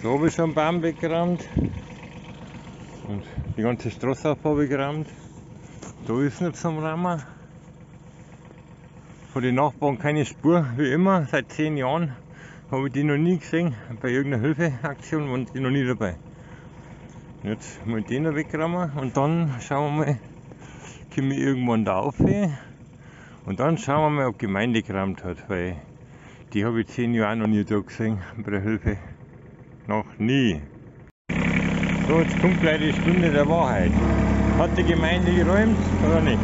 Da habe ich schon einen Baum weggerammt. Und die ganze Straße habe ich gerammt. Da ist nicht zum Rammen. Von den Nachbarn keine Spur, wie immer, seit zehn Jahren habe ich die noch nie gesehen. Bei irgendeiner Hilfeaktion waren die noch nie dabei. Jetzt mal den noch wegrammen und dann schauen wir mal, komme ich irgendwann da auf. Und dann schauen wir mal, ob Gemeinde gerammt hat, weil die habe ich zehn Jahre noch nie da gesehen bei der Hilfe. Noch nie. So, jetzt kommt gleich die Stunde der Wahrheit. Hat die Gemeinde geräumt oder nicht?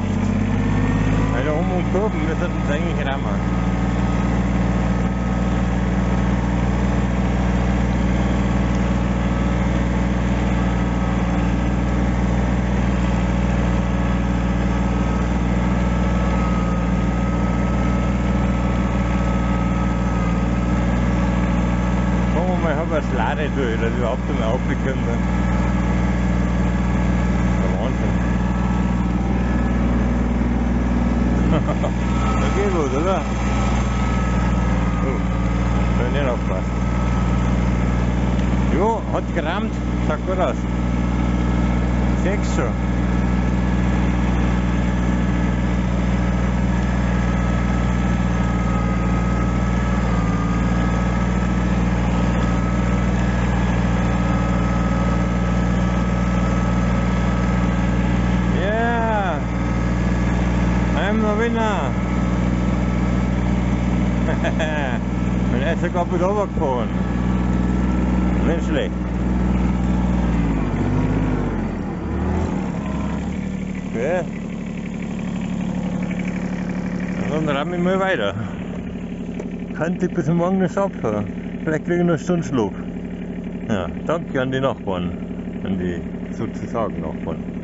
Weil da um und Kurven, wir sollten es eigentlich rammen. Mal habe ich Lade durch, dass ich überhaupt einmal aufbekomme. Der Wahnsinn. da geht was, oder? Oh, soll nicht aufpassen. Jo, hat gerammt, sag gut aus. Sechs schon. I'm the winner! Und er ist sogar gut runtergefahren. Nicht schlecht. Okay. Dann ramme ich mal weiter. Könnte ich bis morgen noch schaffen. Vielleicht kriege ich noch eine Stunde Schlaf. Ja, danke an die Nachbarn, an die sozusagen Nachbarn.